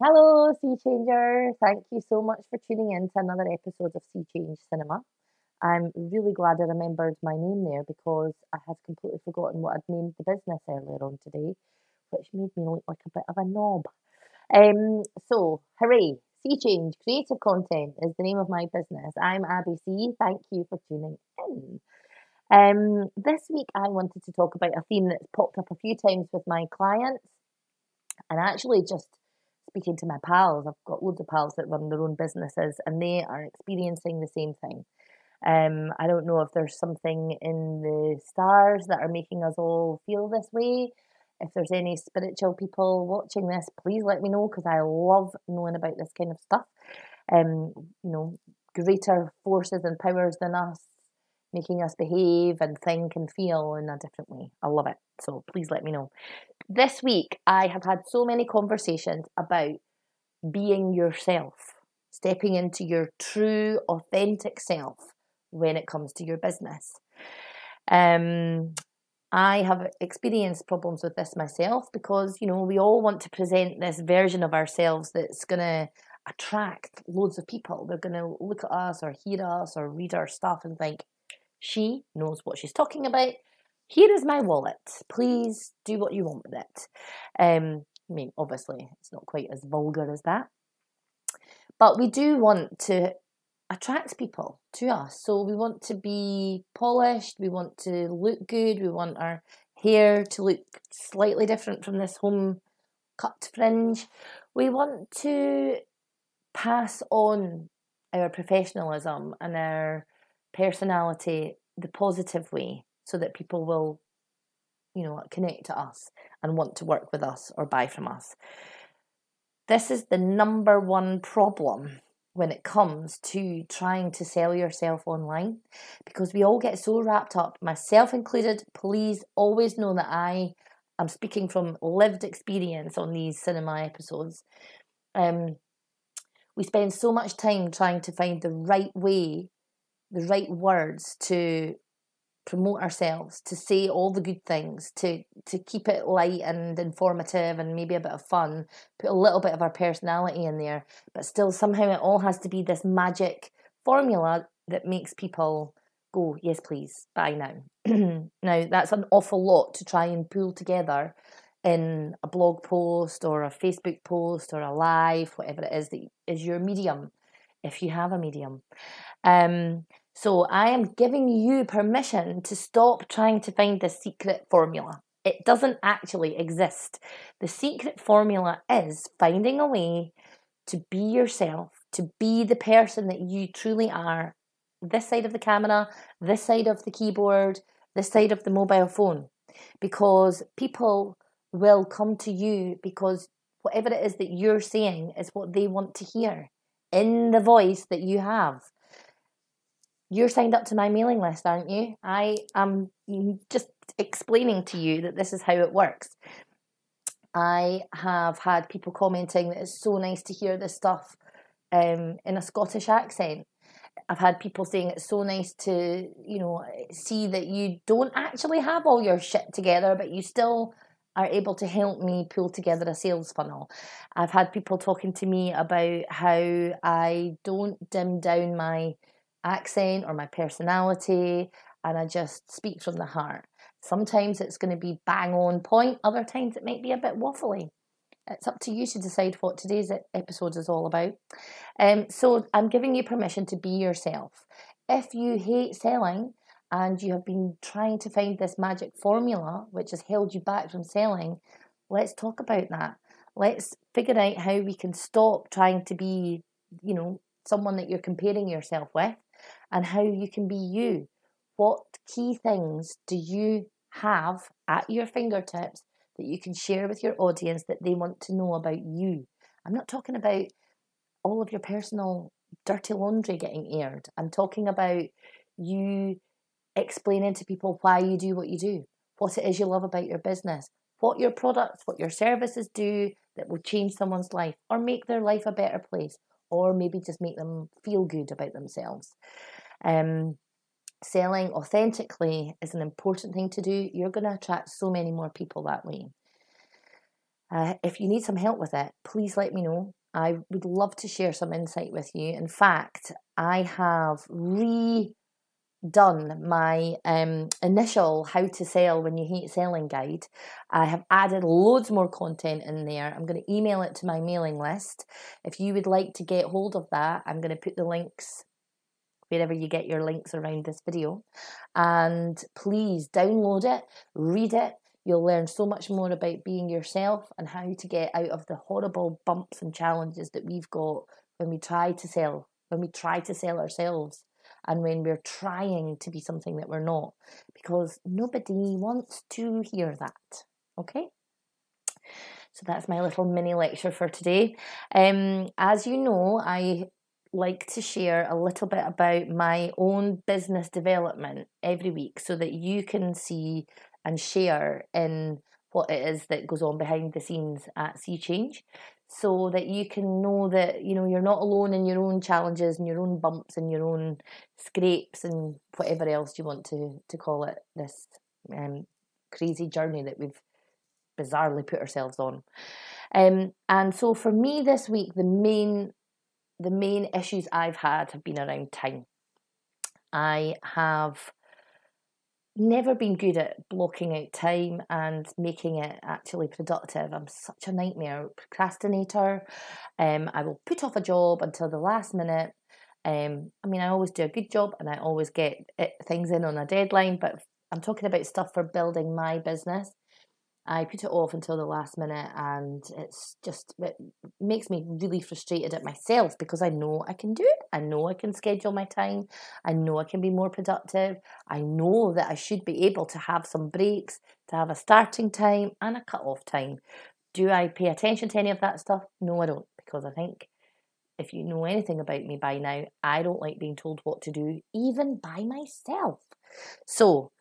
Hello, Sea Changer. Thank you so much for tuning in to another episode of Sea Change Cinema. I'm really glad I remembered my name there because I had completely forgotten what I'd named the business earlier on today, which made me look like a bit of a knob. Um, so, hooray! Sea Change Creative Content is the name of my business. I'm Abi Sea. Thank you for tuning in. Um, this week I wanted to talk about a theme that's popped up a few times with my clients and actually just speaking to my pals. I've got loads of pals that run their own businesses and they are experiencing the same thing. Um, I don't know if there's something in the stars that are making us all feel this way. If there's any spiritual people watching this, please let me know because I love knowing about this kind of stuff. Um, you know, greater forces and powers than us making us behave and think and feel in a different way. I love it. So please let me know. This week, I have had so many conversations about being yourself, stepping into your true, authentic self when it comes to your business. Um, I have experienced problems with this myself because, you know, we all want to present this version of ourselves that's going to attract loads of people. They're going to look at us or hear us or read our stuff and think, she knows what she's talking about. Here is my wallet. Please do what you want with it. Um, I mean, obviously, it's not quite as vulgar as that. But we do want to attract people to us. So we want to be polished, we want to look good, we want our hair to look slightly different from this home cut fringe. We want to pass on our professionalism and our personality the positive way so that people will you know connect to us and want to work with us or buy from us this is the number one problem when it comes to trying to sell yourself online because we all get so wrapped up, myself included. Please always know that I am speaking from lived experience on these cinema episodes. Um, we spend so much time trying to find the right way, the right words to promote ourselves, to say all the good things, to to keep it light and informative and maybe a bit of fun, put a little bit of our personality in there, but still somehow it all has to be this magic formula that makes people go, yes, please, buy now. now that's an awful lot to try and pull together in a blog post or a Facebook post or a live, whatever it is that is your medium, if you have a medium. Um, so I am giving you permission to stop trying to find the secret formula. It doesn't actually exist. The secret formula is finding a way to be yourself, to be the person that you truly are, this side of the camera, this side of the keyboard, this side of the mobile phone. Because people will come to you because whatever it is that you're saying is what they want to hear in the voice that you have you're signed up to my mailing list, aren't you? I am just explaining to you that this is how it works. I have had people commenting that it's so nice to hear this stuff um, in a Scottish accent. I've had people saying it's so nice to, you know, see that you don't actually have all your shit together, but you still are able to help me pull together a sales funnel. I've had people talking to me about how I don't dim down my accent or my personality, and I just speak from the heart. Sometimes it's going to be bang on point, other times it might be a bit waffly. It's up to you to decide what today's episode is all about. Um, so I'm giving you permission to be yourself. If you hate selling and you have been trying to find this magic formula which has held you back from selling, let's talk about that. Let's figure out how we can stop trying to be, you know, someone that you're comparing yourself with and how you can be you. What key things do you have at your fingertips that you can share with your audience that they want to know about you? I'm not talking about all of your personal dirty laundry getting aired. I'm talking about you explaining to people why you do what you do, what it is you love about your business, what your products, what your services do that will change someone's life or make their life a better place or maybe just make them feel good about themselves. Um, selling authentically is an important thing to do. You're going to attract so many more people that way. Uh, if you need some help with it, please let me know. I would love to share some insight with you. In fact, I have redone my um, initial how to sell when you hate selling guide. I have added loads more content in there. I'm going to email it to my mailing list. If you would like to get hold of that, I'm going to put the links wherever you get your links around this video. And please download it, read it, You'll learn so much more about being yourself and how to get out of the horrible bumps and challenges that we've got when we try to sell, when we try to sell ourselves and when we're trying to be something that we're not, because nobody wants to hear that. Okay? So that's my little mini lecture for today. Um, as you know, I like to share a little bit about my own business development every week so that you can see and share in what it is that goes on behind the scenes at Sea Change so that you can know that you know you're not alone in your own challenges and your own bumps and your own scrapes and whatever else you want to to call it this um, crazy journey that we've bizarrely put ourselves on. Um, and so for me this week the main the main issues I've had have been around time. I have never been good at blocking out time and making it actually productive. I'm such a nightmare procrastinator. Um, I will put off a job until the last minute. Um, I mean, I always do a good job and I always get it, things in on a deadline, but I'm talking about stuff for building my business. I put it off until the last minute, and it's just it makes me really frustrated at myself because I know I can do it. I know I can schedule my time. I know I can be more productive. I know that I should be able to have some breaks, to have a starting time and a cut off time. Do I pay attention to any of that stuff? No, I don't, because I think if you know anything about me by now, I don't like being told what to do, even by myself. So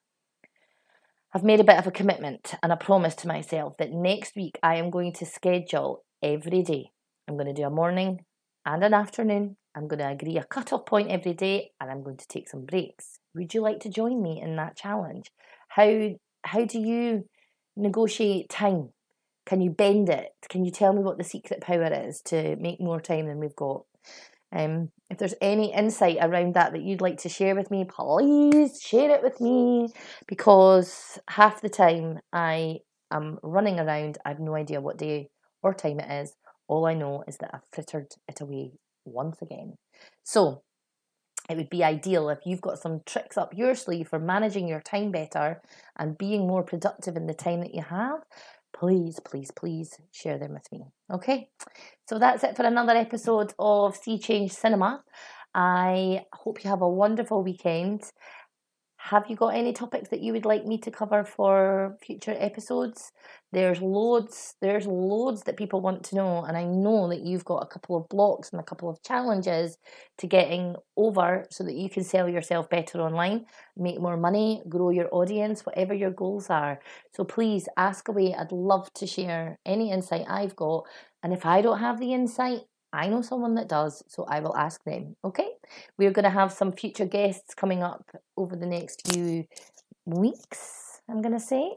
I've made a bit of a commitment and a promise to myself that next week I am going to schedule every day. I'm going to do a morning and an afternoon. I'm going to agree a cut-off point every day and I'm going to take some breaks. Would you like to join me in that challenge? How how do you negotiate time? Can you bend it? Can you tell me what the secret power is to make more time than we've got? Um, if there's any insight around that that you'd like to share with me, please share it with me because half the time I am running around, I have no idea what day or time it is. All I know is that I've frittered it away once again. So it would be ideal if you've got some tricks up your sleeve for managing your time better and being more productive in the time that you have please, please, please share them with me. Okay, so that's it for another episode of Sea Change Cinema. I hope you have a wonderful weekend. Have you got any topics that you would like me to cover for future episodes? There's loads, there's loads that people want to know, and I know that you've got a couple of blocks and a couple of challenges to getting over so that you can sell yourself better online, make more money, grow your audience, whatever your goals are. So please ask away. I'd love to share any insight I've got. And if I don't have the insight, I know someone that does, so I will ask them. Okay, we're going to have some future guests coming up over the next few weeks, I'm going to say.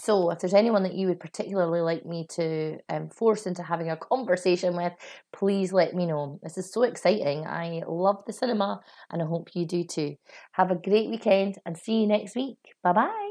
So, if there's anyone that you would particularly like me to um, force into having a conversation with, please let me know. This is so exciting. I love the cinema and I hope you do too. Have a great weekend and see you next week. Bye bye.